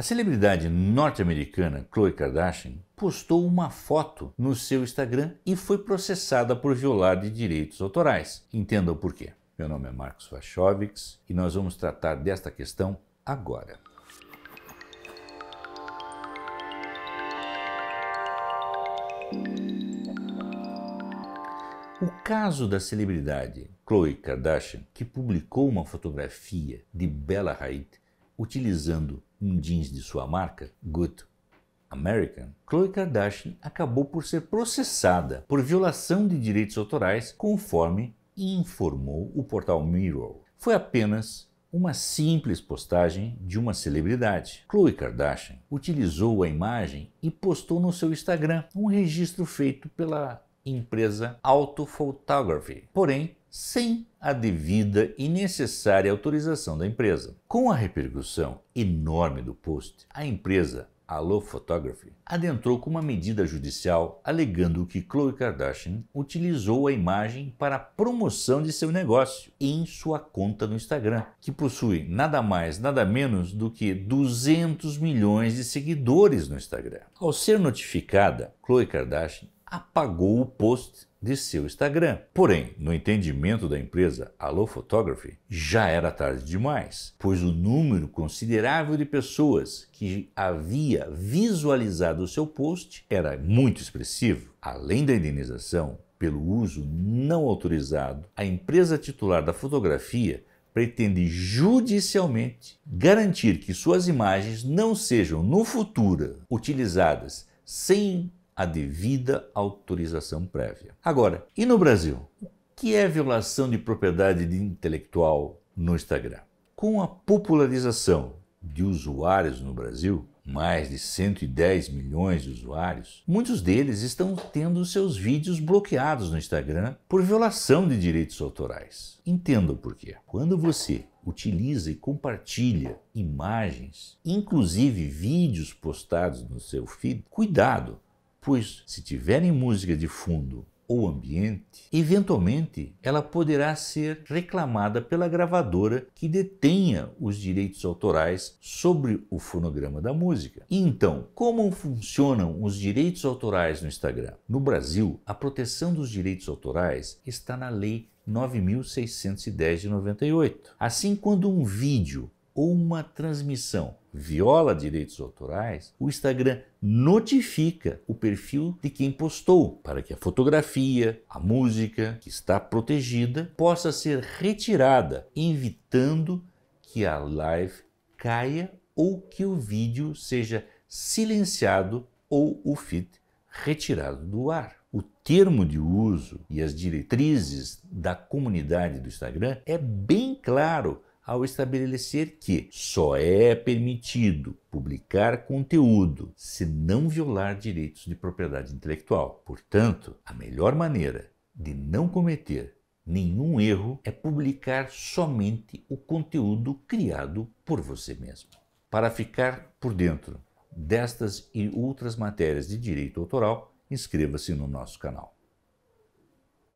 A celebridade norte-americana Khloe Kardashian postou uma foto no seu Instagram e foi processada por violar de direitos autorais. Entenda o porquê. Meu nome é Marcos Vachovics e nós vamos tratar desta questão agora. O caso da celebridade Khloe Kardashian, que publicou uma fotografia de Bella Hadid utilizando um jeans de sua marca, Good American, Khloe Kardashian acabou por ser processada por violação de direitos autorais, conforme informou o portal Mirror. Foi apenas uma simples postagem de uma celebridade. Khloe Kardashian utilizou a imagem e postou no seu Instagram um registro feito pela empresa Autophotography, porém sem a devida e necessária autorização da empresa. Com a repercussão enorme do post, a empresa Allo Photography adentrou com uma medida judicial alegando que Khloe Kardashian utilizou a imagem para a promoção de seu negócio em sua conta no Instagram, que possui nada mais, nada menos do que 200 milhões de seguidores no Instagram. Ao ser notificada, Khloe Kardashian apagou o post de seu Instagram. Porém, no entendimento da empresa Allo Photography, já era tarde demais, pois o número considerável de pessoas que havia visualizado o seu post era muito expressivo. Além da indenização pelo uso não autorizado, a empresa titular da fotografia pretende judicialmente garantir que suas imagens não sejam no futuro utilizadas sem a devida autorização prévia. Agora, e no Brasil? O que é violação de propriedade intelectual no Instagram? Com a popularização de usuários no Brasil, mais de 110 milhões de usuários, muitos deles estão tendo seus vídeos bloqueados no Instagram por violação de direitos autorais. Entenda o porquê. Quando você utiliza e compartilha imagens, inclusive vídeos postados no seu feed, cuidado, pois se tiverem música de fundo ou ambiente, eventualmente ela poderá ser reclamada pela gravadora que detenha os direitos autorais sobre o fonograma da música. Então, como funcionam os direitos autorais no Instagram? No Brasil, a proteção dos direitos autorais está na Lei 9.610 de 98. Assim, quando um vídeo ou uma transmissão viola direitos autorais, o Instagram notifica o perfil de quem postou para que a fotografia, a música que está protegida possa ser retirada, evitando que a live caia ou que o vídeo seja silenciado ou o feed retirado do ar. O termo de uso e as diretrizes da comunidade do Instagram é bem claro ao estabelecer que só é permitido publicar conteúdo se não violar direitos de propriedade intelectual. Portanto, a melhor maneira de não cometer nenhum erro é publicar somente o conteúdo criado por você mesmo. Para ficar por dentro destas e outras matérias de direito autoral, inscreva-se no nosso canal.